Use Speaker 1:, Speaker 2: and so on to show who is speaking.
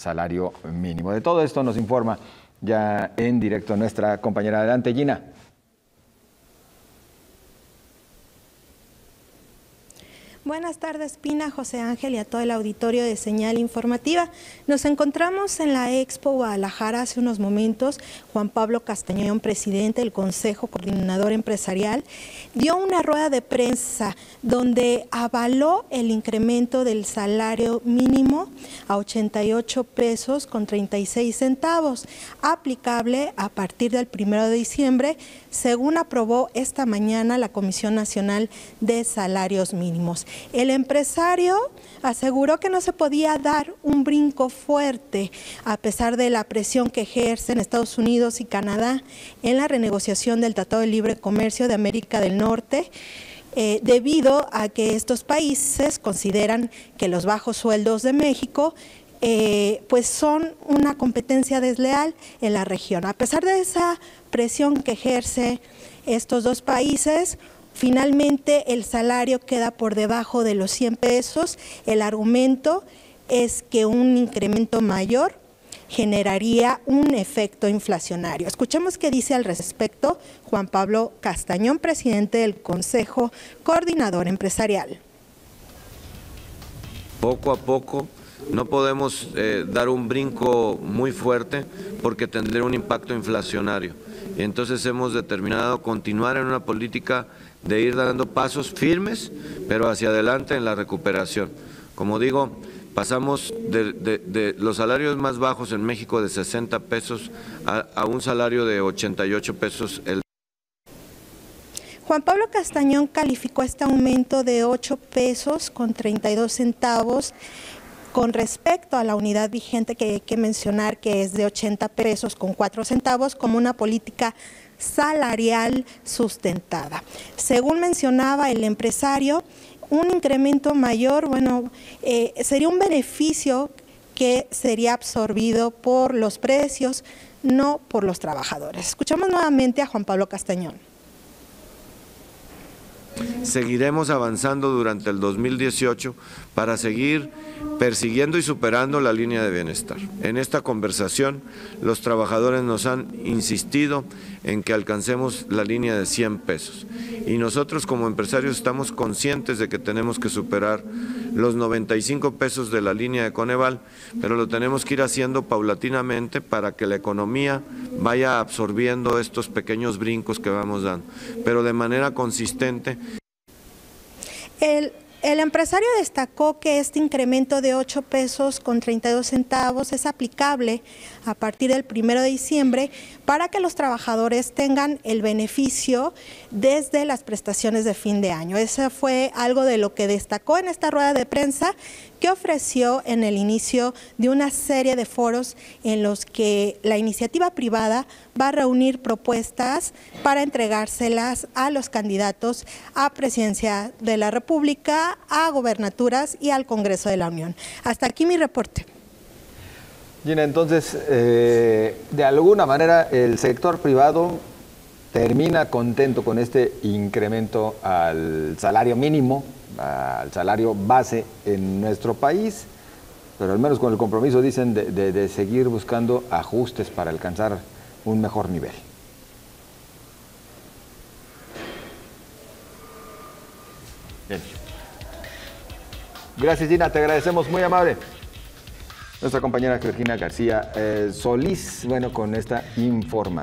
Speaker 1: salario mínimo. De todo esto nos informa ya en directo nuestra compañera. Adelante, Gina.
Speaker 2: Buenas tardes, Pina, José Ángel y a todo el auditorio de Señal Informativa. Nos encontramos en la Expo Guadalajara hace unos momentos. Juan Pablo Castañón, presidente del Consejo Coordinador Empresarial, dio una rueda de prensa donde avaló el incremento del salario mínimo a 88 pesos con 36 centavos, aplicable a partir del 1 de diciembre, según aprobó esta mañana la Comisión Nacional de Salarios Mínimos. El empresario aseguró que no se podía dar un brinco fuerte a pesar de la presión que ejercen Estados Unidos y Canadá en la renegociación del Tratado de Libre Comercio de América del Norte. Eh, debido a que estos países consideran que los bajos sueldos de México eh, pues son una competencia desleal en la región. A pesar de esa presión que ejerce estos dos países, Finalmente, el salario queda por debajo de los 100 pesos. El argumento es que un incremento mayor generaría un efecto inflacionario. Escuchemos qué dice al respecto Juan Pablo Castañón, presidente del Consejo Coordinador Empresarial.
Speaker 3: Poco a poco no podemos eh, dar un brinco muy fuerte porque tendría un impacto inflacionario. Entonces hemos determinado continuar en una política de ir dando pasos firmes, pero hacia adelante en la recuperación. Como digo, pasamos de, los salarios más bajos en México de 60 pesos a, un salario de 88 pesos el
Speaker 2: Juan Pablo Castañón calificó este aumento de 8 pesos con 32 centavos con respecto a la unidad vigente que hay que mencionar que es de 80 pesos con 4 centavos como una política salarial sustentada. Según mencionaba el empresario, un incremento mayor, bueno, eh, sería un beneficio que sería absorbido por los precios, no por los trabajadores. Escuchamos nuevamente a Juan Pablo Castañón.
Speaker 3: Seguiremos avanzando durante el 2018 para seguir persiguiendo y superando la línea de bienestar. En esta conversación, los trabajadores nos han insistido en que alcancemos la línea de 100 pesos. Y nosotros como empresarios estamos conscientes de que tenemos que superar los 95 pesos de la línea de Coneval, pero lo tenemos que ir haciendo paulatinamente para que la economía vaya absorbiendo estos pequeños brincos que vamos dando, pero de manera consistente.
Speaker 2: El el empresario destacó que este incremento de 8 pesos con 32 centavos es aplicable a partir del 1 de diciembre para que los trabajadores tengan el beneficio desde las prestaciones de fin de año. Eso fue algo de lo que destacó en esta rueda de prensa que ofreció en el inicio de una serie de foros en los que la iniciativa privada va a reunir propuestas para entregárselas a los candidatos a presidencia de la República, a gobernaturas y al Congreso de la Unión. Hasta aquí mi reporte.
Speaker 1: Gina, entonces, eh, de alguna manera el sector privado termina contento con este incremento al salario mínimo, al salario base en nuestro país, pero al menos con el compromiso, dicen, de, seguir buscando ajustes para alcanzar un mejor nivel. Bien. Gracias Gina, te agradecemos, muy amable. Nuestra compañera Georgina García eh, Solís, bueno, con esta información.